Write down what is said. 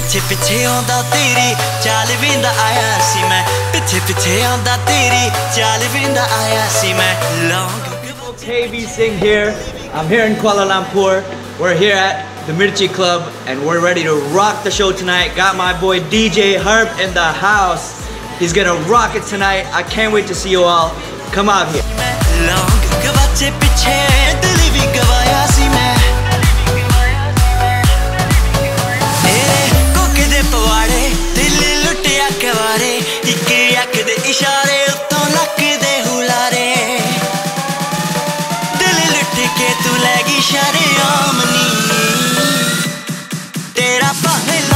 ਪਿੱਛੇ ਪਿੱਛੇ ਆਉਂਦਾ ਤੇਰੀ ਚਾਲ ਵਿੰਦਾ ਆਇਆ ਸੀ ਮੈਂ ਪਿੱਛੇ ਪਿੱਛੇ ਆਉਂਦਾ ਤੇਰੀ ਚਾਲ ਵਿੰਦਾ ਆਇਆ ਸੀ ਮੈਂ Kay V Singh here. I'm here in Kuala Lumpur. We're here at the Mirchi Club and we're ready to rock the show tonight. Got my boy DJ Herb in the house. He's gonna rock it tonight. I can't wait to see you all. Come out here. era para